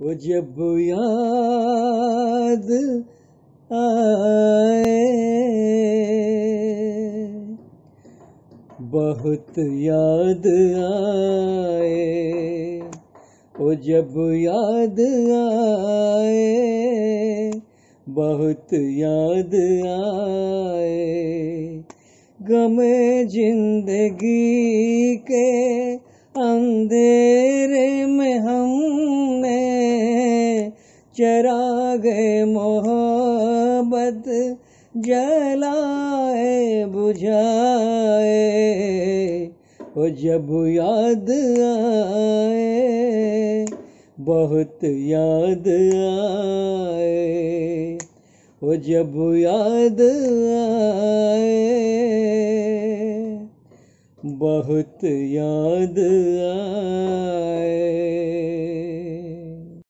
वो जब याद आए, बहुत याद आए, वो जब याद आए, बहुत याद आए, गमे ज़िंदगी के अंधेरे चरा गए मोहब्बत जलाए, बुझाए वो जब याद आए, बहुत याद आए वो जब याद आए, बहुत याद आए।